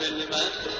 bilmem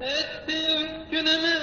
Ettim günümü